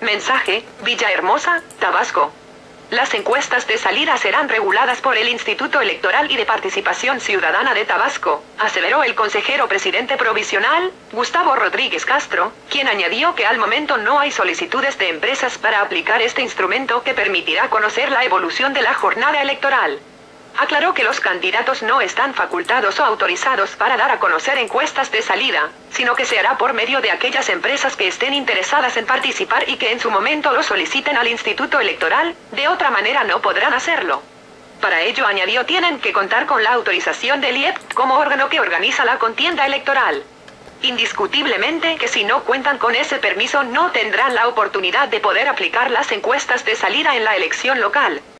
Mensaje, Villahermosa, Tabasco. Las encuestas de salida serán reguladas por el Instituto Electoral y de Participación Ciudadana de Tabasco, aseveró el consejero presidente provisional, Gustavo Rodríguez Castro, quien añadió que al momento no hay solicitudes de empresas para aplicar este instrumento que permitirá conocer la evolución de la jornada electoral aclaró que los candidatos no están facultados o autorizados para dar a conocer encuestas de salida, sino que se hará por medio de aquellas empresas que estén interesadas en participar y que en su momento lo soliciten al Instituto Electoral, de otra manera no podrán hacerlo. Para ello añadió tienen que contar con la autorización del IEP como órgano que organiza la contienda electoral. Indiscutiblemente que si no cuentan con ese permiso no tendrán la oportunidad de poder aplicar las encuestas de salida en la elección local.